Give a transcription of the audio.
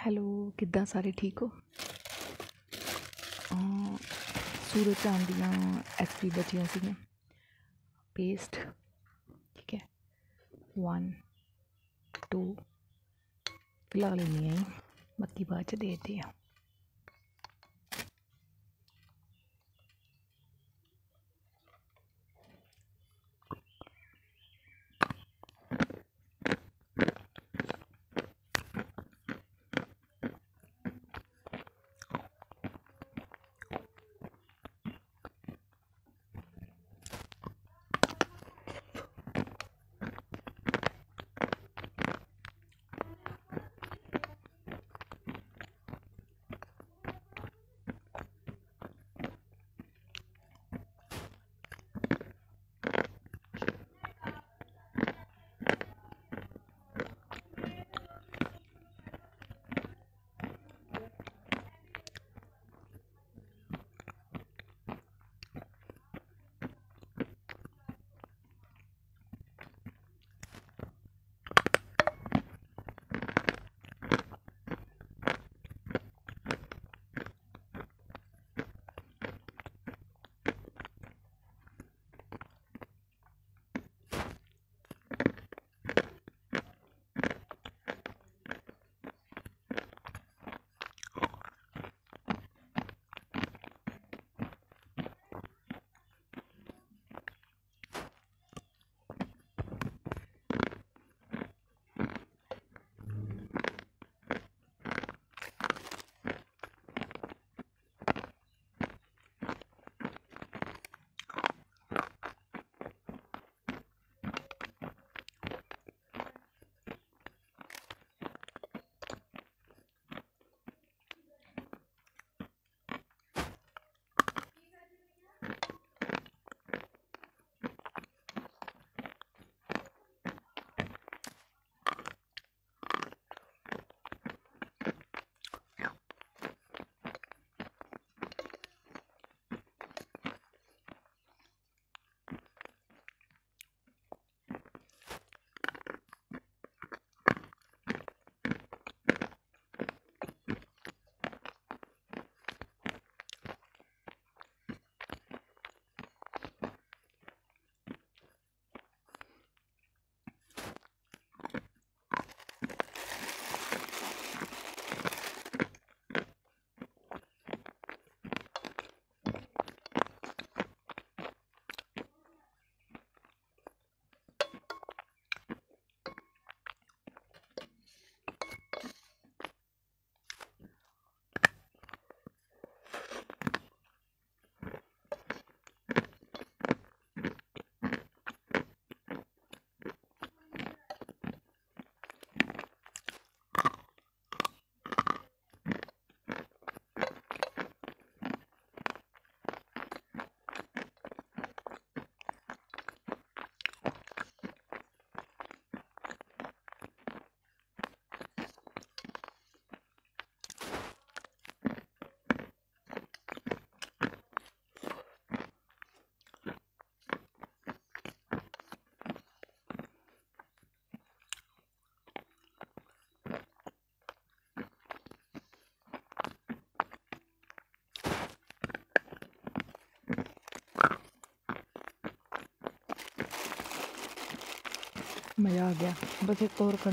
Hello ਕਿੱਦਾਂ ਸਾਰੇ ਠੀਕ ਹੋ ਅਹ ਸੂਰਜ ਚਾਂਦ ਦੀਆਂ ਐਸਪੀ ਬਚੀਆਂ ਸੀਗੀਆਂ ਪੇਸਟ ਠੀਕ ਹੈ 1 2 ਫਿਲਹਾਲ ਇੰਨੀਆਂ ਹੀ ਬਾਕੀ ਬਾਅਦ ਚ ਦੇਖਦੇ ਆ मज़ा आ गया। बस एक और का